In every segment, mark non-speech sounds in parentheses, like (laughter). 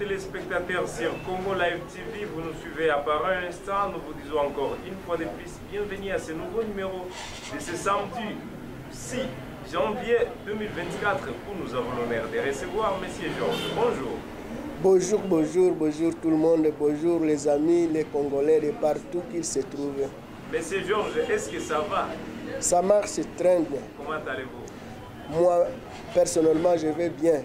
téléspectateurs sur Congo Live TV. Vous nous suivez à part un instant. Nous vous disons encore une fois de plus, bienvenue à ce nouveau numéro de ce samedi 6 janvier 2024 où nous avons l'honneur de recevoir Monsieur Georges. Bonjour. Bonjour, bonjour, bonjour tout le monde, bonjour les amis, les Congolais de partout qu'ils se trouvent. Monsieur Georges, est-ce que ça va? Ça marche très bien. Comment allez-vous? Moi, personnellement, je vais bien.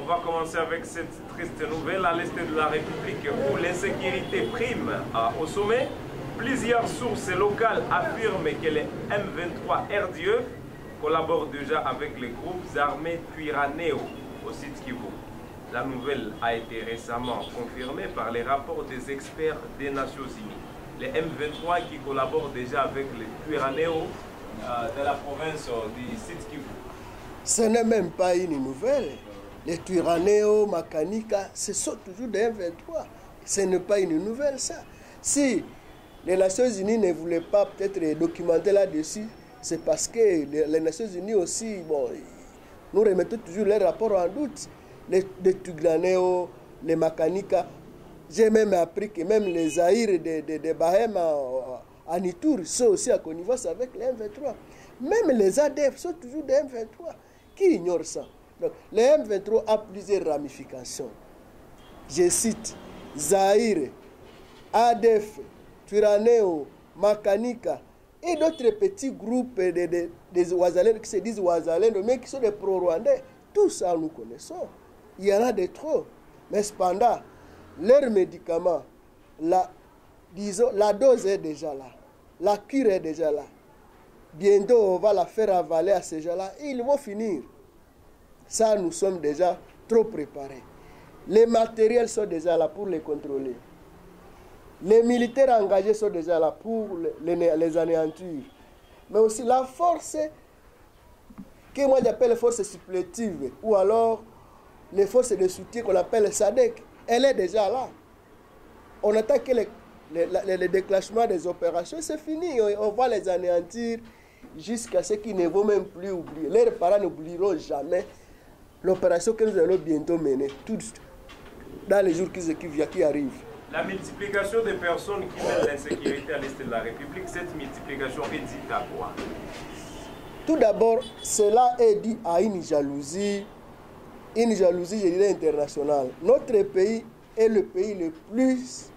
On va commencer avec cette triste nouvelle à l'est de la République où l'insécurité prime au sommet. Plusieurs sources locales affirment que les M23 RDE collaborent déjà avec les groupes armés Twiranéo au site Kivu. La nouvelle a été récemment confirmée par les rapports des experts des Nations Unies. Les M23 qui collaborent déjà avec les Twiranéo euh, de la province euh, du site Kivu. Ce n'est même pas une nouvelle. Les Tyrannéo, Makanika, ce sont toujours des M23. Ce n'est pas une nouvelle, ça. Si les Nations Unies ne voulaient pas peut-être documenter là-dessus, c'est parce que les, les Nations Unies aussi, bon, nous remettons toujours les rapports en doute. Les, les les Makanika, j'ai même appris que même les Zaïre de, de, de à Nitour sont aussi à connivence avec les M23. Même les ADF sont toujours des M23. Qui ignore ça? Donc, Les M23 a plusieurs ramifications. Je cite Zaïre, ADF, Turaneo, Makanika et d'autres petits groupes de, de- des Ouazalènes qui se disent Ouazalènes, mais qui sont des pro-rwandais. Tout ça, nous connaissons. Il y en a de trop. Mais cependant, leurs médicaments, la, disons, la dose est déjà là. La cure est déjà là. Bientôt, on va la faire avaler à ces gens-là et ils vont finir. Ça, nous sommes déjà trop préparés. Les matériels sont déjà là pour les contrôler. Les militaires engagés sont déjà là pour les, les- anéantir. Mais aussi la force que moi j'appelle force supplétive ou alors les forces de soutien qu'on appelle SADEC, elle est déjà là. On attend que les, les, les déclenchements des opérations, c'est fini. On, on va les anéantir jusqu'à ce qu'ils ne vont même plus oublier. Leurs parents n'oublieront jamais l'opération que nous allons bientôt mener, tout dans les jours qui, qui, qui arrivent. La multiplication des personnes qui mènent l'insécurité à l'est de la République, cette multiplication est dite à quoi? Tout d'abord, cela est dû à une jalousie, une jalousie, je dirais, internationale. Notre pays est le pays le plus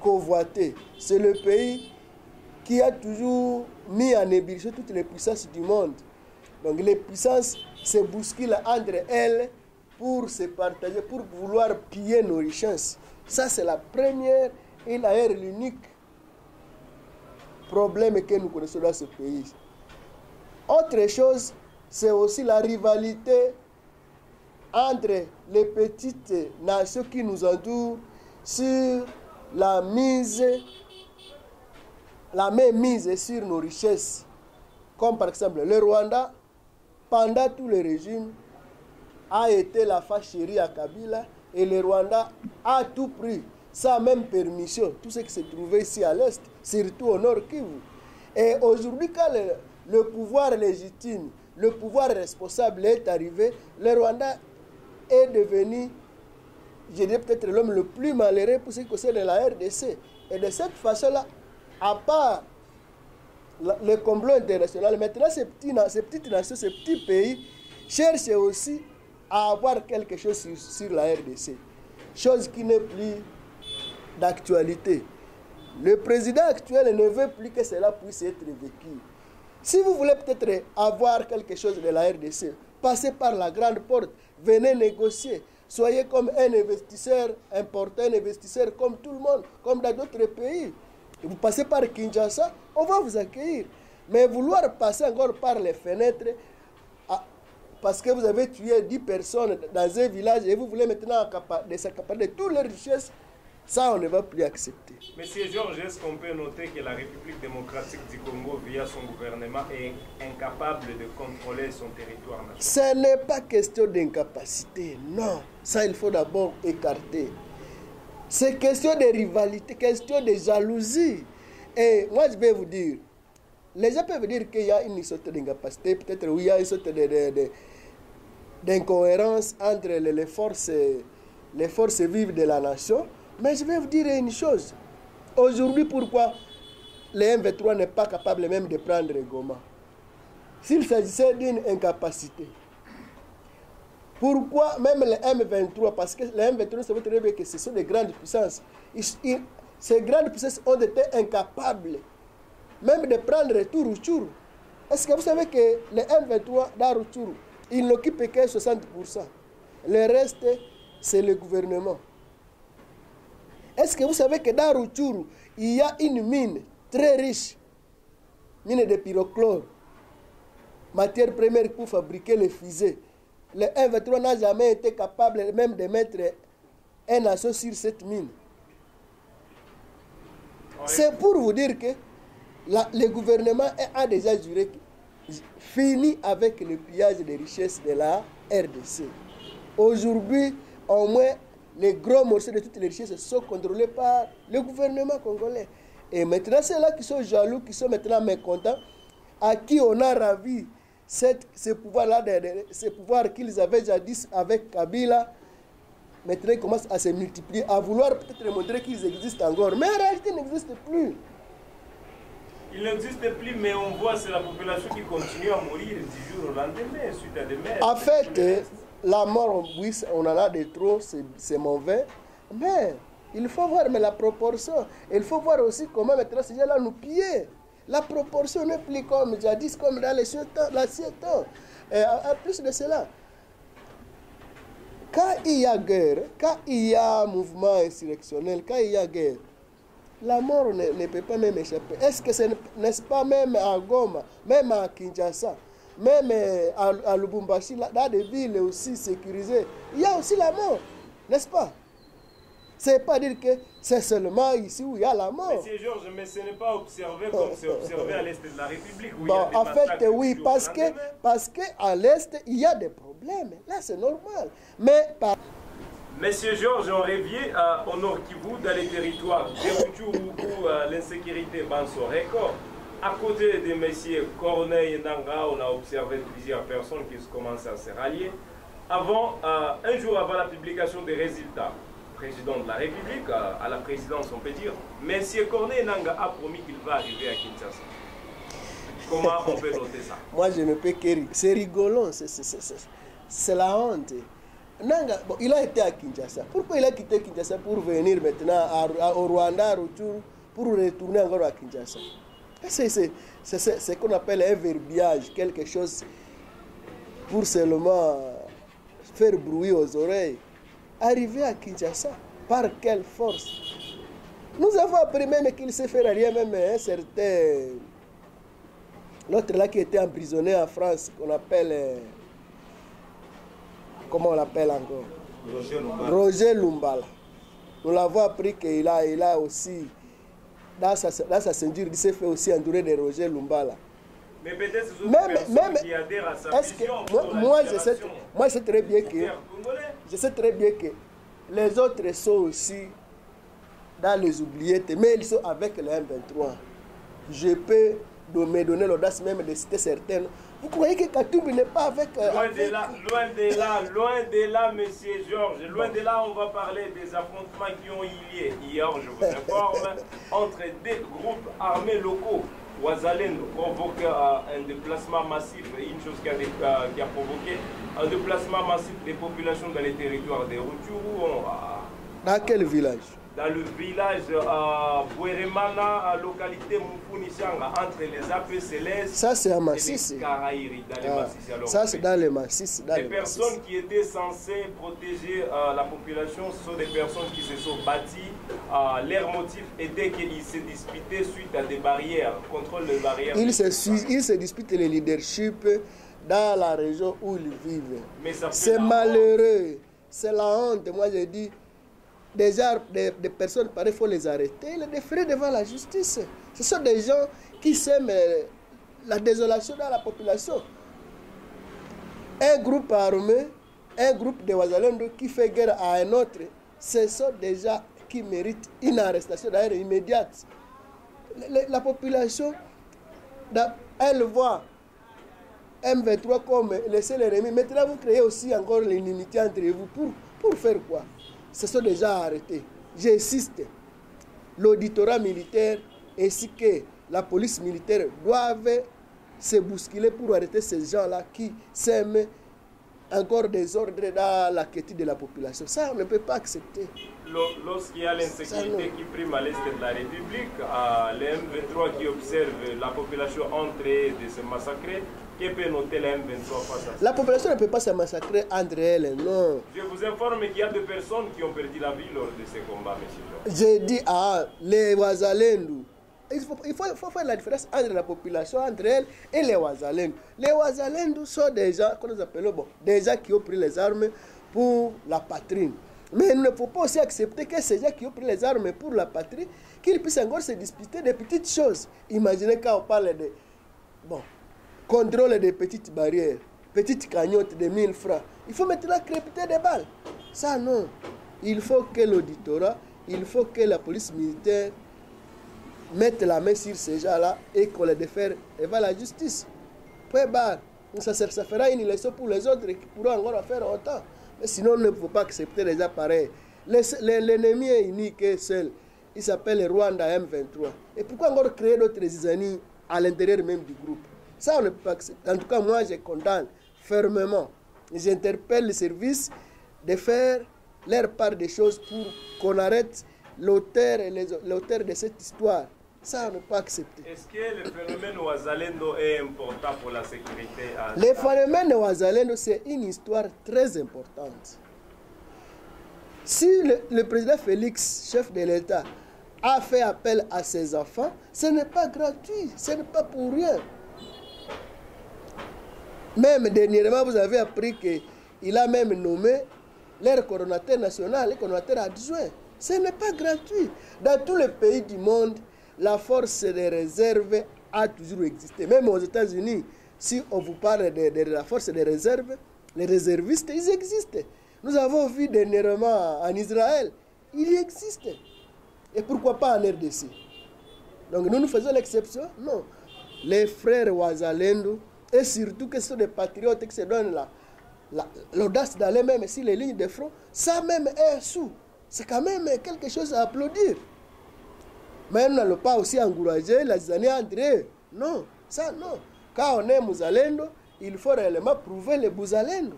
convoité. C'est le pays qui a toujours mis en ébullition toutes les puissances du monde. Donc les puissances se bousculent entre elles pour se partager, pour vouloir piller nos richesses. Ça, c'est la première et d'ailleurs l'unique problème que nous connaissons dans ce pays. Autre chose, c'est aussi la rivalité entre les petites nations qui nous entourent sur la mise, la même mise sur nos richesses. Comme par exemple le Rwanda, pendant tous les régimes, a été la fâcherie à Kabila et le Rwanda a tout pris, sans même permission, tout ce qui se trouvait ici à l'Est, surtout au Nord Kivu. Et aujourd'hui, quand le, le pouvoir légitime, le pouvoir responsable est arrivé, le Rwanda est devenu, je dirais peut-être l'homme le plus malheureux pour ce qui concerne la RDC. Et de cette façon-là, à part le complot international, maintenant ces, petites nations, ces petits pays cherchent aussi à avoir quelque chose sur la RDC. Chose qui n'est plus d'actualité. Le président actuel ne veut plus que cela puisse être vécu. Si vous voulez peut-être avoir quelque chose de la RDC, passez par la grande porte, venez négocier. Soyez comme un investisseur important, un investisseur comme tout le monde, comme dans d'autres pays. Vous passez par Kinshasa, on va vous accueillir. Mais vouloir passer encore par les fenêtres, ah, parce que vous avez tué 10 personnes dans un village et vous voulez maintenant accapa- de s'accaparer de toutes les richesses, Ça, on ne va plus accepter. Monsieur Georges, est-ce qu'on peut noter que la République démocratique du Congo, via son gouvernement, est incapable de contrôler son territoire national? Ce n'est pas question d'incapacité, non. Ça, il faut d'abord écarter. C'est question de rivalité, question de jalousie. Et moi, je vais vous dire, les gens peuvent dire qu'il y a une sorte d'incapacité, peut-être oui, il y a une sorte d'incohérence entre les forces, les forces vives de la nation. Mais je vais vous dire une chose. Aujourd'hui, pourquoi le M23 n'est pas capable même de prendre Goma? S'il s'agissait d'une incapacité, pourquoi même le M23? Parce que le M23, ça veut bien que ce sont des grandes puissances. Ces grandes puissances ont été incapables même de prendre Rutshuru. Est-ce que vous savez que le M23 dans il n'occupe que 60%. Le reste, c'est le gouvernement. Est-ce que vous savez que dans Rutshuru, il y a une mine très riche, mine de pyrochlore, matière première pour fabriquer les fusées. Le M23 n'a jamais été capable même de mettre un assaut sur cette mine. C'est pour vous dire que la- le gouvernement a déjà juré fini avec le pillage des richesses de la RDC. Aujourd'hui, au moins, les gros morceaux de toutes les richesses sont contrôlés par le gouvernement congolais. Et maintenant, c'est là qui sont jaloux, qui sont maintenant mécontents, à qui on a ravi cette, ce pouvoir-là, ce pouvoir qu'ils avaient jadis avec Kabila. Maintenant, ils commencent à se multiplier, à vouloir peut-être montrer qu'ils existent encore. Mais en réalité, ils n'existent plus. Il n'existe plus, mais on voit c'est la population qui continue à mourir du jour au lendemain suite à des mers. En fait, la mort, oui, on en a des trop, c'est mauvais. Mais il faut voir mais la proportion. Il faut voir aussi comment maintenant ces gens-là nous pillent. La proportion n'est plus comme jadis, comme dans l'ancien temps. temps. En plus de cela, quand il y a guerre, quand il y a mouvement insurrectionnel, quand il y a guerre, la mort ne, peut pas même échapper. Est-ce que ce n'est- n'est-ce pas même à Goma, même à Kinshasa, même euh, à, à Lubumbashi, là- dans des villes aussi sécurisées, il y a aussi la mort, n'est-ce pas? C'est pas dire que c'est seulement ici où il y a la mort. Monsieur Georges, mais ce n'est pas observé comme c'est observé à l'est de la République. Où il y Bon, a des en fait, oui, parce que, parce que à l'Est, il y a des problèmes. Là, c'est normal. Mais par Monsieur Georges, on revient à, au Nord Kivu, dans les territoires de Rutshuru où euh, l'insécurité bat son record. À côté de messieurs Corneille et Nanga, on a observé plusieurs personnes qui commencent à se rallier. Avant, euh, un jour avant la publication des résultats, président de la République, euh, à la présidence, on peut dire, Monsieur Corneille Nanga a promis qu'il va arriver à Kinshasa. Comment on peut noter ça? (laughs) Moi, je ne peux que rire. C'est rigolant, c'est- la honte. Nanga, il a été à Kinshasa. Pourquoi il a quitté Kinshasa pour venir maintenant au Rwanda, Rutshuru, pour retourner encore à Kinshasa? C'est ce qu'on appelle un verbiage, quelque chose pour seulement faire bruit aux oreilles. Arriver à Kinshasa, par quelle force? Nous avons appris même qu'il sait faire rien, même un certain L'autre là qui était emprisonné en France, qu'on appelle. comment on l'appelle encore? Roger Lumbala. Nous l'avons appris qu'il a, il a aussi. Dans sa, dans sa ceinture, il s'est fait aussi entourer de Roger Lumbala. Mais peut-être Même- même- qui adhèrent à sa Est-ce que. Moi, moi, je sais, moi, je sais très bien que. Je sais très bien que les autres sont aussi dans les oubliettes, mais ils sont avec le M23. Je peux me donner l'audace même de citer certaines. Vous croyez que Katumbi n'est pas avec. euh, Loin avec- de là, loin de là, loin de là, monsieur Georges. Loin de là, on va parler des affrontements qui ont eu lieu hier, je vous informe, (laughs) entre des groupes armés locaux. Ouazalendo provoque euh, un déplacement massif, une chose qui a, euh, qui a provoqué un déplacement massif des populations dans les territoires des Rutshuru, on- Dans quel village? Dans le village à Boueremana, à localité Moufounishanga, entre les AP Célestes Ça, c'est à et Massis. les dans les Ah. Alors, ça, c'est dans les Massis. Dans les les personnes Massis. qui étaient censées protéger euh, la population ce sont des personnes qui se sont bâties. Euh, leur motif était qu'ils se disputaient suite à des barrières, contrôle des barrières. Ils se, su- ils se disputent le leadership dans la région où ils vivent. C'est malheureux. C'est la honte. Moi, j'ai dit, des, des, des personnes il faut les arrêter, les déférer devant la justice. Ce sont des gens qui sèment euh, la désolation dans la population. Un groupe armé, un groupe de Wazalendo qui fait guerre à un autre, ce sont des gens qui méritent une arrestation d'ailleurs immédiate. La, la- la population, elle voit M23 comme le seul ennemi. Maintenant, vous créez aussi encore l'inimité entre vous. Pour, pour faire quoi? Ce sont déjà arrêtés. J'insiste. L'auditorat militaire ainsi que la police militaire doivent se bousculer pour arrêter ces gens-là qui sèment encore des ordres dans la quiétude de la population. Ça, on ne peut pas accepter. Lo- Lorsqu'il y a l'insécurité qui prime à l'est de la République, à les M23 qui observent la population entrer de se massacrer, la M23 face à ça? La population ne peut pas se massacrer entre elles, non. Je vous informe qu'il y a des personnes qui ont perdu la vie lors de ces combats, monsieur. J'ai dit à les Ouazalendou. Il faut, il, faut, il faut faire la différence entre la population, entre elle et les Ouazalendou. Les Ouazalendou sont des gens, qu'on nous appelle, bon, des gens qui ont pris les armes pour la patrie. Mais il ne faut pas aussi accepter que ces gens qui ont pris les armes pour la patrie, qu'ils puissent encore se disputer des petites choses. Imaginez quand on parle de bon, contrôle des petites barrières, petites cagnottes de 1000 francs. Il faut maintenant crépiter des balles. Ça, non. Il faut que l'auditorat, il faut que la police militaire mette la main sur ces gens-là et qu'on les défère devant la justice. Point barre. Ça, fera une leçon pour les autres qui pourront encore en faire autant. Mais sinon, il ne faut pas accepter les appareils. L'ennemi est unique et seul. Il s'appelle Rwanda M23. Et pourquoi encore créer d'autres ennemis à l'intérieur même du groupe? Ça, on ne peut pas accepter. En tout cas, moi, je condamne fermement. J'interpelle les services de faire leur part des choses pour qu'on arrête l'auteur et les- l'auteur de cette histoire. Ça, on ne peut pas accepter. Est-ce que le phénomène Ouazalendo est important pour la sécurité à Le phénomène Ouazalendo, c'est une histoire très importante. Si le, le président Félix, chef de l'État, a fait appel à ses enfants, ce n'est pas gratuit, ce n'est pas pour rien. Même dernièrement, vous avez appris qu'il a même nommé leur coordonnateur national et coordonnateur adjoint. Ce n'est pas gratuit. Dans tous les pays du monde, la force des réserves a toujours existé. Même aux États-Unis, si on vous parle de, de la force des réserves, les réservistes, ils existent. Nous avons vu dernièrement en Israël, il y existe. Et pourquoi pas en RDC Donc nous nous faisons l'exception? Non. Les frères Ouazalendo, et surtout que ce sont des patriotes qui se donnent la- la- l'audace d'aller même sur les lignes de front, ça même est sous. C'est quand même quelque chose à applaudir. Mais nous n'allons pas aussi encourager années entre eux. Non, ça non. Quand on est Mouzalendo, il faut réellement prouver les Bouzalendo.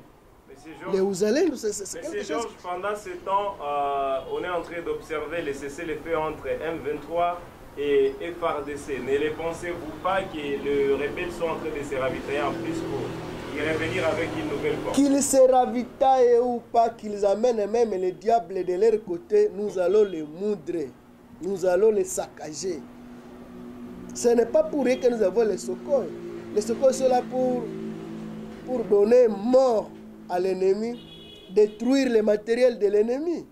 Monsieur Les Georges, Ouzalendo, c'est quelque chose. Georges, pendant ce temps, euh, on est en train d'observer les cessez-le-feu entre M23 et FRDC. Ne les pensez-vous pas que les rebelles sont en train de se ravitailler en plus pour y revenir avec une nouvelle force? Qu'ils se ravitaillent ou pas, qu'ils amènent même les diables de leur côté, nous allons les moudrer. Nous allons les saccager. Ce n'est pas pour rien que nous avons les secours. Les secours sont là pour, pour donner mort à l'ennemi, détruire le matériel de l'ennemi.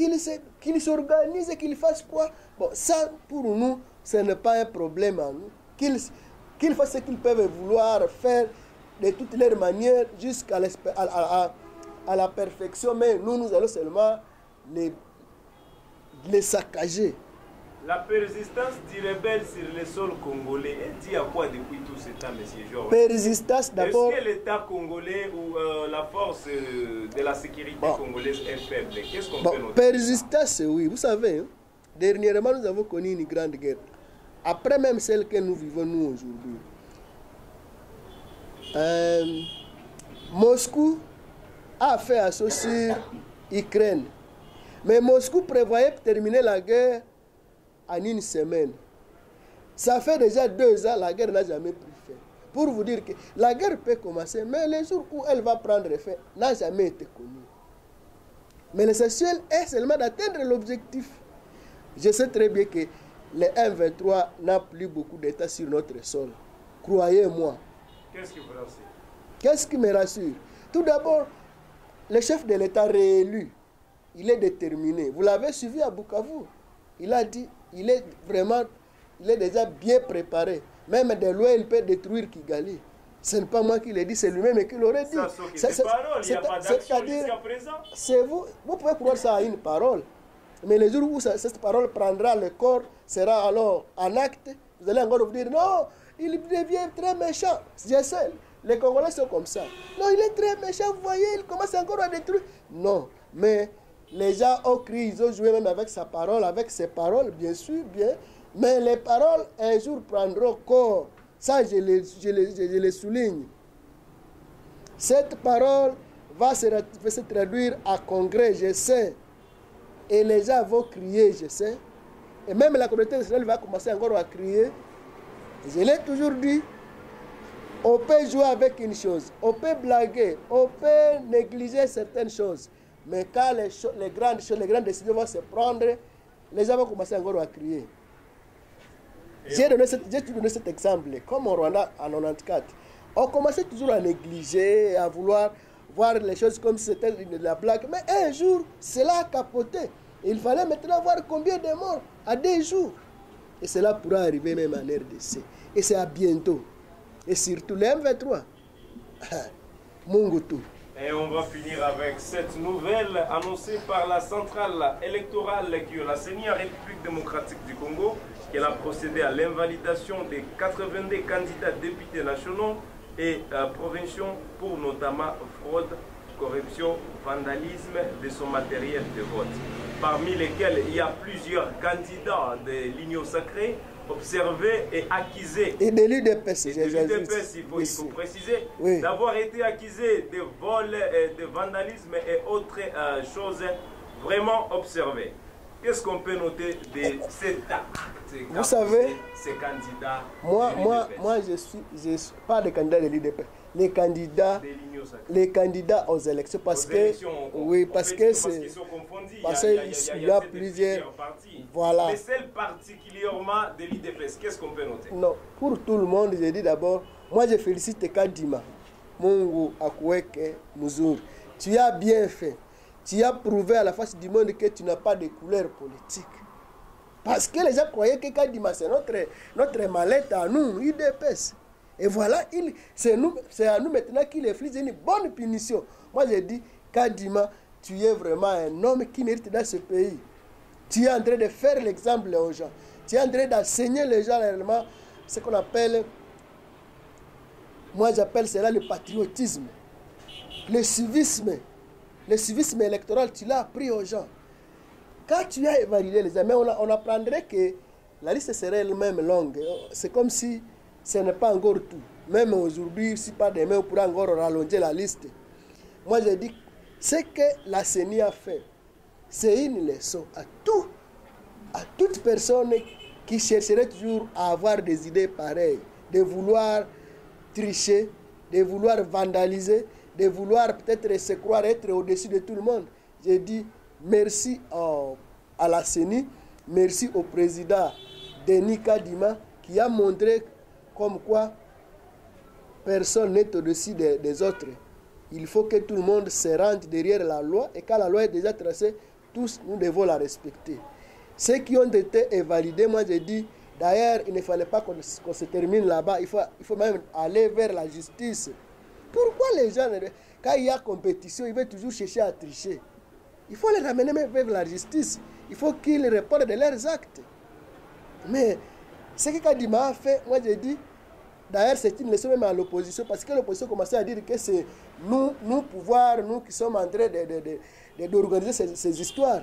Qu'ils se- qu'ils s'organisent et qu'ils fassent quoi? Bon, ça, pour nous, ce n'est pas un problème à nous. Qu'ils fassent ce qu'ils peuvent vouloir faire de toutes leurs manières jusqu'à à la perfection, mais nous, nous allons seulement les, les saccager. La persistance du rebelle sur le sol congolais est dit à quoi depuis tout ce temps, Monsieur Georges? Persistance d'abord. Est-ce que l'État congolais ou euh, la force euh, de la sécurité Bon. congolaise est faible? Qu'est-ce qu'on Bon, peut noter? persistance, oui. Vous savez, hein, dernièrement, nous avons connu une grande guerre. Après même celle que nous vivons, nous, aujourd'hui. Euh, Moscou a fait sur Ukraine. Mais Moscou prévoyait terminer la guerre en une semaine. Ça fait déjà deux ans, la guerre n'a jamais pris fin. Pour vous dire que la guerre peut commencer, mais le jour où elle va prendre fin n'a jamais été connu. Mais l'essentiel est seulement d'atteindre l'objectif. Je sais très bien que le M23 n'a plus beaucoup d'État sur notre sol. Croyez-moi. Qu'est-ce qui vous rassure? Qu'est-ce qui me rassure? Tout d'abord, le chef de l'État réélu, il est déterminé. Vous l'avez suivi à Bukavu. Il a dit, il est vraiment, il est déjà bien préparé. Même de loin, il peut détruire Kigali. Ce n'est pas moi qui l'ai dit, c'est lui-même qui l'aurait dit. Des c'est-à-dire- jusqu'à présent. c'est vous, vous pouvez croire ça à une parole. Mais le jour où ça- cette parole prendra le corps, sera alors en acte, vous allez encore vous dire non, il devient très méchant. Je sais, les Congolais sont comme ça. Non, il est très méchant, vous voyez, il commence encore à détruire. Non, mais les gens ont crié, ils ont joué même avec sa parole, avec ses paroles, bien sûr, bien. Mais les paroles, un jour, prendront corps. Ça, je le, je souligne. Cette parole va se, va se traduire à congrès, je sais. Et les gens vont crier, je sais. Et même la communauté nationale va commencer encore à crier. Je l'ai toujours dit. On peut jouer avec une chose, on peut blaguer, on peut négliger certaines choses. Mais quand les, grandes choses, les grandes décisions vont se prendre, les gens vont commencer encore à crier. J'ai donné, donné cet exemple, comme au Rwanda en 94. On commençait toujours à négliger, à vouloir voir les choses comme si c'était de la blague. Mais un jour, cela a capoté. Il fallait maintenant voir combien de morts à deux jours. Et cela pourra arriver même en RDC. Et c'est à bientôt. Et surtout les M23. (laughs) Mungutu. Et on va finir avec cette nouvelle annoncée par la centrale électorale qui est la CENI, République démocratique du Congo, qu'elle a procédé à l'invalidation des 82 candidats députés nationaux et euh, provinciaux pour notamment fraude, corruption, vandalisme de son matériel de vote. Parmi lesquels il y a plusieurs candidats de l'Union sacrée observés et accusés Et de j'ai- de j'ai- l'UDPS, il faut, il faut préciser, Oui. d'avoir été accusé de vol, euh, de vandalisme et autres euh, choses vraiment observées. Qu'est-ce qu'on peut noter de cet acte qu'a savez, ces candidats Moi, de moi, moi, je suis, je suis pas des candidats de l'UDP. Les candidats, de les candidats aux élections, parce Aux que, on- oui, on parce que c'est, parce il y a, qu'il il y y y a plusieurs-. Voilà. Mais celle particulièrement de l'IDPS, qu'est-ce qu'on peut noter? Non, pour tout le monde, j'ai dit d'abord, moi je félicite Kadima, Mungu Akweke Muzuri. Tu as bien fait. Tu as prouvé à la face du monde que tu n'as pas de couleur politique. Parce que les gens croyaient que Kadima, c'est notre, notre mallette à nous, UDPS. Et voilà, c'est à nous maintenant qu'il inflige une bonne punition. Moi, j'ai dit, Kadima, tu es vraiment un homme qui mérite dans ce pays. Tu es en train de faire l'exemple aux gens. Tu es en train d'enseigner les gens réellement ce qu'on appelle, moi j'appelle cela le patriotisme, le civisme. Le civisme électoral, tu l'as appris aux gens. Quand tu as validé les mais on, a- on apprendrait que la liste serait elle-même longue. C'est comme si ce n'est pas encore tout. Même aujourd'hui, si pas demain, on pourra encore rallonger la liste. Moi, je dis, ce que la CENI a fait, c'est une leçon à tout, à toute personne qui chercherait toujours à avoir des idées pareilles, de vouloir tricher, de vouloir vandaliser, de vouloir peut-être se croire être au-dessus de tout le monde. J'ai dit merci à la CENI, merci au président Denis Kadima qui a montré comme quoi personne n'est au-dessus des, des autres. Il faut que tout le monde se rende derrière la loi et quand la loi est déjà tracée, tous nous devons la respecter. Ceux qui ont été validés, moi j'ai dit, d'ailleurs, il ne fallait pas qu'on se termine là-bas, il faut, il faut même aller vers la justice. Pourquoi les gens, quand il y a compétition, ils veulent toujours chercher à tricher? Il faut les ramener même vers la justice. Il faut qu'ils répondent de leurs actes. Mais ce que Kadima a fait, moi j'ai dit, d'ailleurs c'est une leçon même à l'opposition, parce que l'opposition commençait à dire que c'est nous, nous pouvoir, nous qui sommes en train de- d'organiser ces, ces histoires.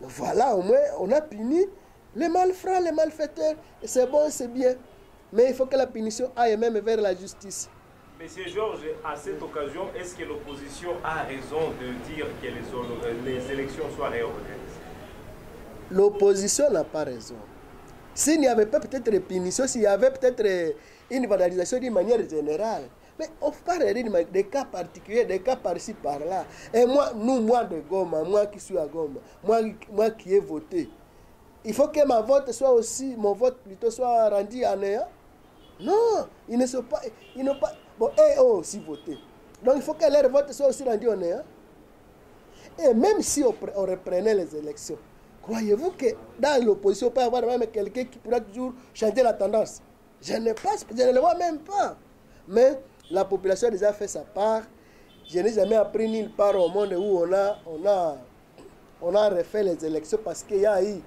Voilà, au moins on a puni les malfrats, les malfaiteurs, c'est bon, c'est bien. Mais il faut que la punition aille même vers la justice. Monsieur Georges, à cette occasion, est-ce que l'opposition a raison de dire que les, les élections soient réorganisées? L'opposition n'a pas raison. S'il n'y avait pas peut-être punition, s'il y avait peut-être euh, une vandalisation d'une manière générale, mais on parle des cas particuliers, des cas par-ci, par-là. Et moi, nous, moi de Goma, moi qui suis à Goma, moi, moi qui ai voté, il faut que ma vote soit aussi, mon vote plutôt soit rendu à néant. Non, ils ne sont pas, ils n'ont pas, bon, eux ont aussi voté. Donc il faut que leur vote soit aussi rendu en néant. Et même si on, pre- on reprenait les élections, croyez-vous que dans l'opposition, on peut avoir même quelqu'un qui pourra toujours changer la tendance? Je ne pense, je ne le vois même pas. Mais la population a déjà fait sa part. Je n'ai jamais appris nulle part au monde où on a, on a, on a refait les élections parce qu'il y a eu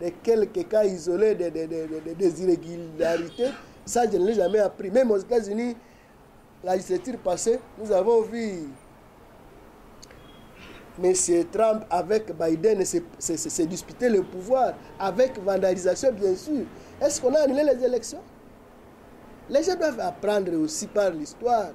de quelques cas isolés de, de- de- de- de- des irrégularités. Ça, je ne l'ai jamais appris. Même aux États-Unis, la législature passée, nous avons vu M. Trump avec Biden se disputer le pouvoir, avec vandalisation bien sûr. Est-ce qu'on a annulé les élections? Les gens doivent apprendre aussi par l'histoire.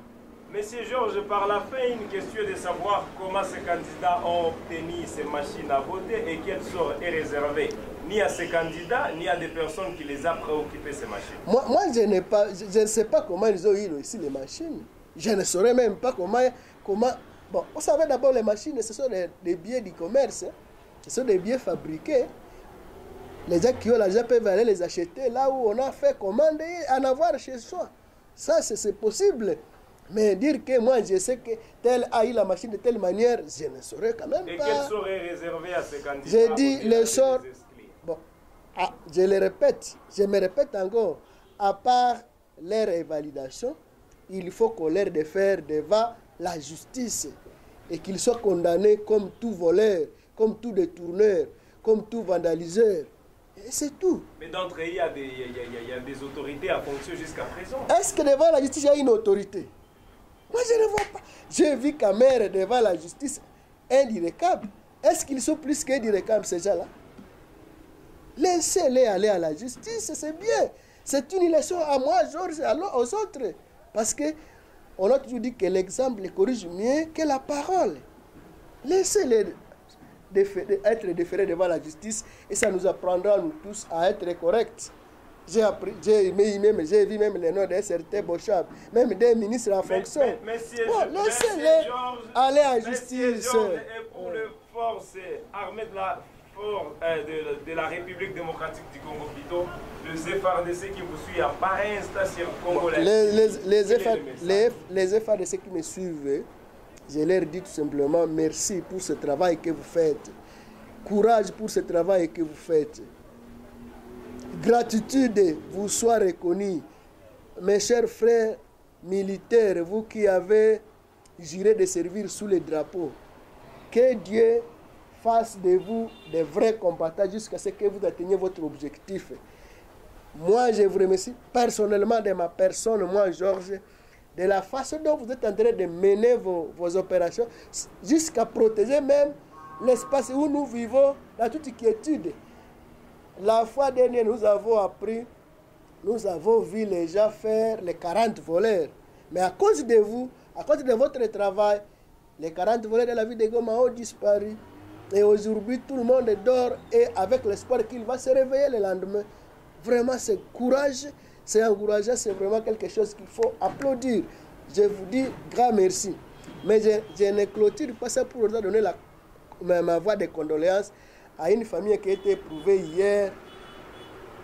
Monsieur Georges, par la fin, une question de savoir comment ces candidats ont obtenu ces machines à voter et quel sort est réservé ni à ces candidats, ni à des personnes qui les a préoccupés ces machines. Moi, moi je, n'ai pas, je, je ne sais pas comment ils ont eu aussi les machines. Je ne saurais même pas comment. comment bon, vous savez d'abord, les machines, ce sont des, des billets du commerce. hein. Ce sont des billets fabriqués. Les gens qui ont l'argent peuvent aller les acheter là où on a fait commande et en avoir chez soi. Ça, c'est possible. Mais dire que moi, je sais que tel a eu la machine de telle manière, je ne saurais quand même Et pas. quel sort est réservé à ces candidats J'ai dit au-delà le sort. Bon, ah, je le répète, je me répète encore, à part leur évaluation, il faut qu'on leur défère devant la justice et qu'ils soient condamnés comme tout voleur, comme tout détourneur, comme tout vandaliseur. C'est tout. Mais d'entre eux, il y, a des- il y a- il y a- des autorités à fonction jusqu'à présent. Est-ce que devant la justice, il y a une autorité? Moi, je ne vois pas. J'ai vu qu'à mère devant la justice, indirecable. Est-ce qu'ils sont plus qu'indirecables, ces gens-là? Laissez-les aller à la justice, c'est bien. C'est une leçon à moi, Georges, à aux autres. Parce que on a toujours dit que l'exemple corrige mieux que la parole. Laissez-les être déférés devant la justice et ça nous apprendra, nous tous, à être corrects. J'ai appris, j'ai aimé même, j'ai vu même les noms d'un certain Bochab, même des ministres en fonction. mais- Bon, laissez-les aller à Monsieur justice. Georges, et pour les forces armées de la, for- euh, de, de la République démocratique du Congo, plutôt, le FARDC qui vous suit à Paris, station congolaise. les, est le les, les FARDC qui me suivent, je leur dis tout simplement merci pour ce travail que vous faites. Courage pour ce travail que vous faites. Gratitude vous soit reconnue. Mes chers frères militaires, vous qui avez juré de servir sous les drapeaux, que Dieu fasse de vous des vrais combattants jusqu'à ce que vous atteigniez votre objectif. Moi, je vous remercie personnellement de ma personne, moi, Georges, de la façon dont vous êtes en train de mener vos, vos opérations, jusqu'à protéger même l'espace où nous vivons dans toute quiétude. La fois dernière, nous avons appris, nous avons vu les gens faire les 40 voleurs. Mais à cause de vous, à cause de votre travail, les 40 voleurs de la ville de Goma ont disparu. Et aujourd'hui, tout le monde dort et avec l'espoir qu'il va se réveiller le lendemain. Vraiment, c'est courage, c'est encourageant, c'est vraiment quelque chose qu'il faut applaudir. Je vous dis grand merci. Mais je, je ne clôture pas ça pour autant donner la, ma, voix de condoléances à une famille qui a été éprouvée hier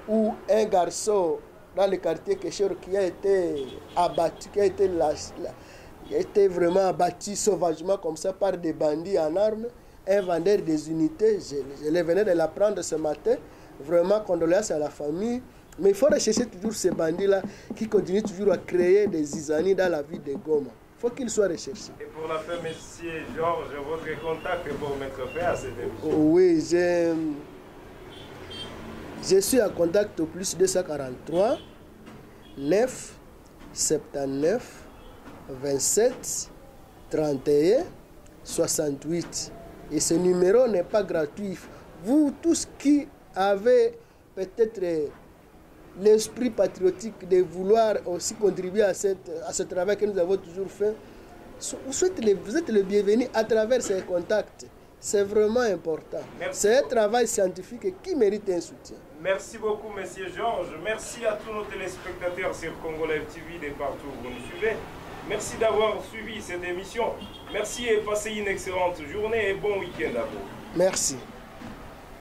où un garçon dans le quartier Kécheur qui a été abattu, qui a été, vraiment abattu sauvagement comme ça par des bandits en armes, un vendeur des unités. Je, je venais de l'apprendre ce matin. Vraiment, condoléances à la famille. Mais il faut rechercher toujours ces bandits-là qui continuent toujours à créer des isanies dans la vie de Goma. Il faut qu'ils soient recherchés. Et pour la fin, monsieur Georges, votre contact pour mettre fin à cette émission. Oui, je, je suis en contact au plus 243 9 79 27 31 68. Et ce numéro n'est pas gratuit. Vous tous qui avez peut-être l'esprit patriotique de vouloir aussi contribuer à, cette, à ce travail que nous avons toujours fait, vous, souhaitez le- vous êtes le bienvenu à travers ces contacts. C'est vraiment important. C'est un travail scientifique qui mérite un soutien. Merci beaucoup, monsieur Georges. Merci à tous nos téléspectateurs sur Congo Live TV de partout où vous nous suivez. Merci d'avoir suivi cette émission. Merci et passez une excellente journée et bon week-end à vous. Merci.